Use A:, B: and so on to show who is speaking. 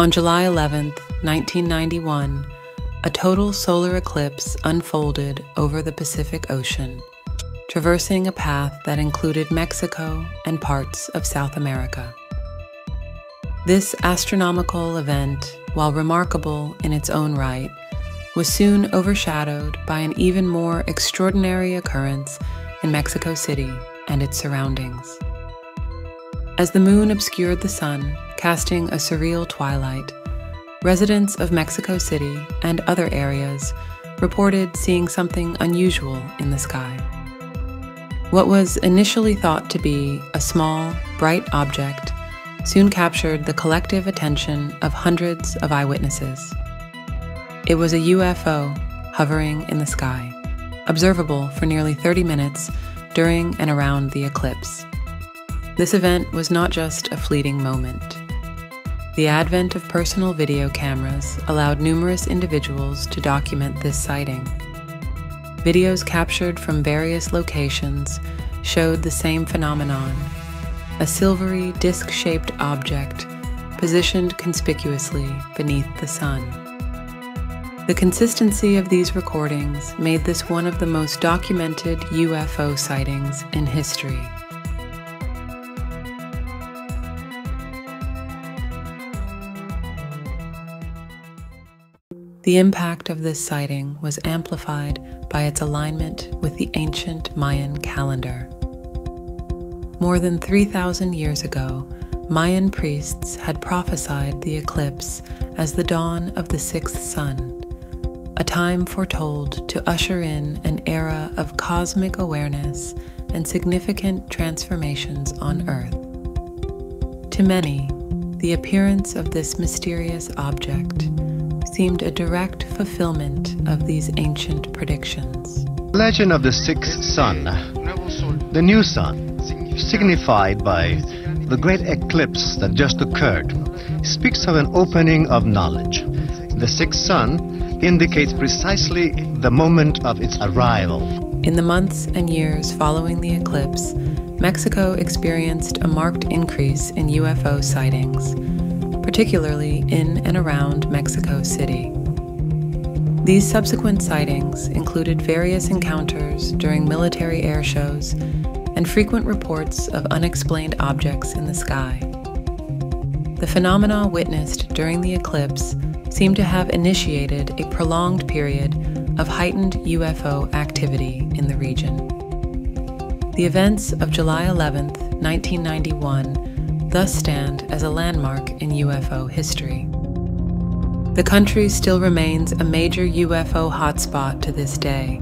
A: On July 11, 1991, a total solar eclipse unfolded over the Pacific Ocean, traversing a path that included Mexico and parts of South America. This astronomical event, while remarkable in its own right, was soon overshadowed by an even more extraordinary occurrence in Mexico City and its surroundings. As the moon obscured the sun, casting a surreal twilight, residents of Mexico City and other areas reported seeing something unusual in the sky. What was initially thought to be a small, bright object soon captured the collective attention of hundreds of eyewitnesses. It was a UFO hovering in the sky, observable for nearly 30 minutes during and around the eclipse. This event was not just a fleeting moment. The advent of personal video cameras allowed numerous individuals to document this sighting. Videos captured from various locations showed the same phenomenon a silvery disc shaped object positioned conspicuously beneath the sun. The consistency of these recordings made this one of the most documented UFO sightings in history. The impact of this sighting was amplified by its alignment with the ancient Mayan calendar. More than 3,000 years ago, Mayan priests had prophesied the eclipse as the dawn of the sixth sun, a time foretold to usher in an era of cosmic awareness and significant transformations on Earth. To many, the appearance of this mysterious object seemed a direct fulfillment of these ancient predictions.
B: Legend of the sixth sun, the new sun, signified by the great eclipse that just occurred, speaks of an opening of knowledge. The sixth sun indicates precisely the moment of its arrival.
A: In the months and years following the eclipse, Mexico experienced a marked increase in UFO sightings, particularly in and around Mexico City. These subsequent sightings included various encounters during military air shows and frequent reports of unexplained objects in the sky. The phenomena witnessed during the eclipse seem to have initiated a prolonged period of heightened UFO activity in the region. The events of July 11, 1991, thus stand as a landmark in UFO history. The country still remains a major UFO hotspot to this day